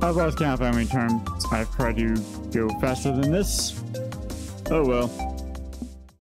I've lost count how many times I've tried to go faster than this. Oh well.